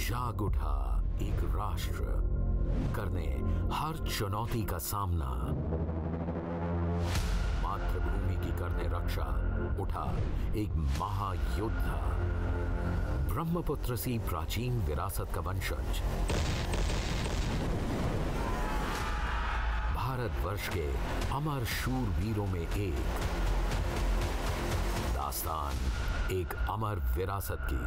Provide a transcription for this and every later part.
जाग उठा एक राष्ट्र। करने हर चुनौती का सामना। मातृभूमि की करने रक्षा उठा एक महायोद्धा। ब्रह्मपुत्र सी प्राचीन विरासत का वंशज। भारतवर्ष के अमर शूरवीरों में एक। दास्तान एक अमर विरासत की।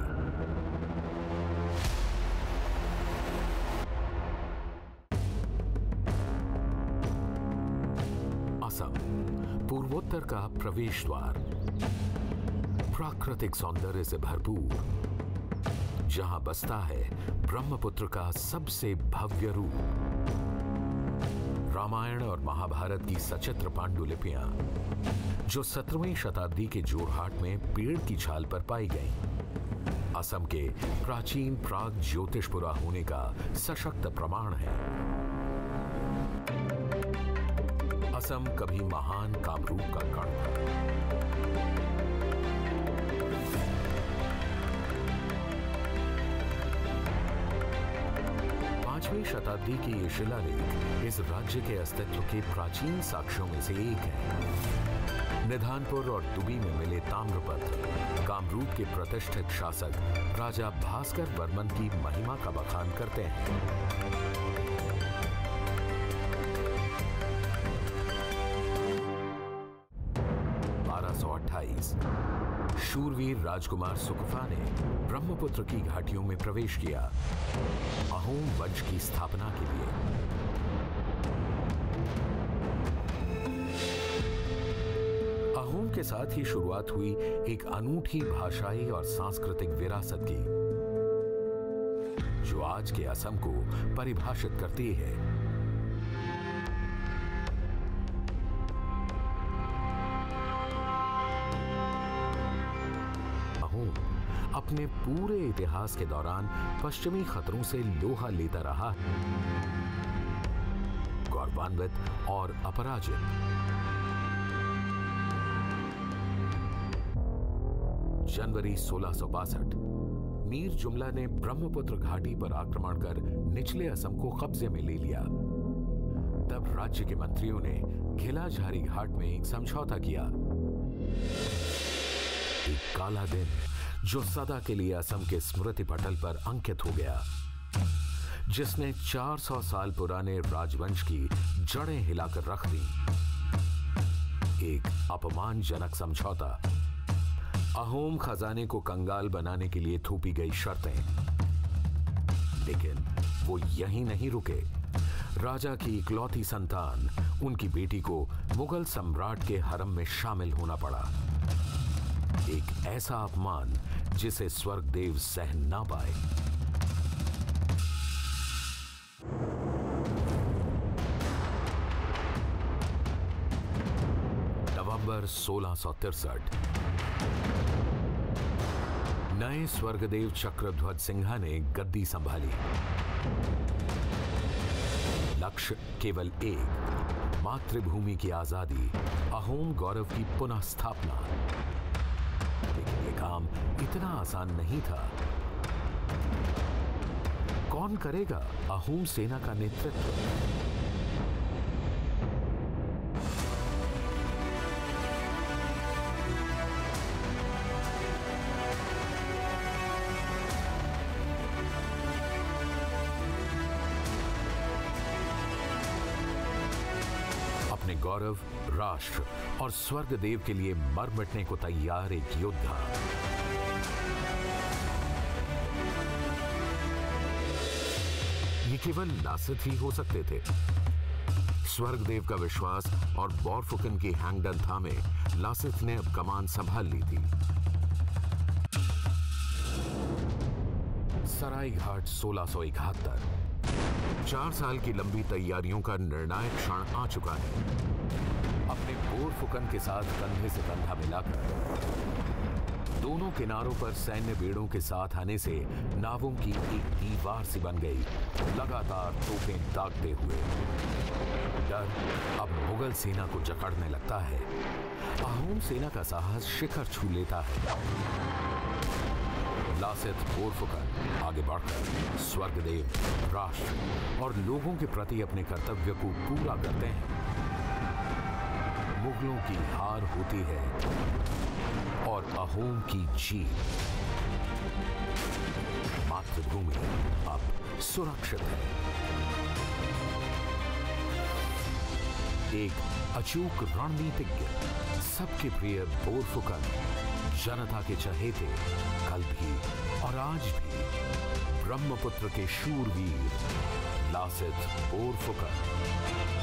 असम पूर्वोत्तर का प्रवेश द्वार प्राकृतिक सौंदर्य से भरपूर जहाँ बसता है ब्रह्मपुत्र का सबसे भव्य रूप। रामायण और महाभारत की सचित्र पांडुलिपियाँ जो सत्रहवीं शताब्दी के जोरहाट में पेड़ की छाल पर पाई गईं, असम के प्राचीन प्राग ज्योतिषपुरा होने का सशक्त प्रमाण है। असम कभी महान कामरूप का कण था। पांचवी शताब्दी की ये शिलालेख इस राज्य के अस्तित्व के प्राचीन साक्ष्यों में से एक है। निधानपुर और दुबी में मिले ताम्रपत्र, कामरूप के प्रतिष्ठित शासक राजा भास्कर वर्मन की महिमा का बखान करते हैं। बारह शूरवीर राजकुमार सुकफा ने ब्रह्मपुत्र की घाटियों में प्रवेश किया। अहोम वंश की स्थापना के लिए। अहोम के साथ ही शुरुआत हुई एक अनूठी भाषाई और सांस्कृतिक विरासत की, जो आज के असम को परिभाषित करती है। अपने पूरे इतिहास के दौरान पश्चिमी खतरों से लोहा लेता रहा है गौरवान्वित और अपराजित। जनवरी सोलह मीर जुमला ने ब्रह्मपुत्र घाटी पर आक्रमण कर निचले असम को कब्जे में ले लिया। तब राज्य के मंत्रियों ने घिलाझारी घाट में एक समझौता किया। एक काला दिन जो सदा के लिए असम के स्मृति पटल पर अंकित हो गया। जिसने 400 साल पुराने राजवंश की जड़ें हिलाकर रख दी। एक अपमानजनक समझौता। अहोम खजाने को कंगाल बनाने के लिए थोपी गई शर्तें। लेकिन वो यहीं नहीं रुके। राजा की इकलौती संतान, उनकी बेटी को मुगल सम्राट के हरम में शामिल होना पड़ा। एक ऐसा अपमान जिसे स्वर्गदेव सह ना पाए। नवंबर सोलह नए स्वर्गदेव चक्रध्वज सिंहा ने गद्दी संभाली। लक्ष्य केवल एक, मातृभूमि की आज़ादी, अहोम गौरव की पुनः स्थापना। लेकिन यह काम इतना आसान नहीं था। कौन करेगा? अहोम सेना का नेतृत्व। अपने गौरव, राष्ट्र और स्वर्ग देव के लिए मर मिटने को तैयार एक योद्धा। ये केवल लासित ही हो सकते थे। स्वर्गदेव का विश्वास और बॉरफुकन की हैंगडन थामे लासित ने अब कमान संभाल ली थी। सराय घाट सोलह सौ इकहत्तर। चार साल की लंबी तैयारियों का निर्णायक क्षण आ चुका है। अपने बोर फुकन के साथ कंधे से कंधा मिलाकर, दोनों किनारों पर सैन्य बेड़ों के साथ आने से नावों की एक दीवार सी बन गई। लगातार तोपें दागते हुए। डर अब मुगल सेना को जकड़ने लगता है। अहोम सेना का साहस शिखर छू लेता है। लासित बोरफुकन आगे बढ़कर स्वर्गदेव, राष्ट्र और लोगों के प्रति अपने कर्तव्य को पूरा करते हैं। मुगलों की हार होती है और अहोम की जीत। मातृभूमि अब सुरक्षित है। एक अचूक रणनीतिज्ञ, सबके प्रिय बोरफुकन जनता के चहेते कल भी और आज भी ब्रह्मपुत्र के शूरवीर लासित बोरफुकन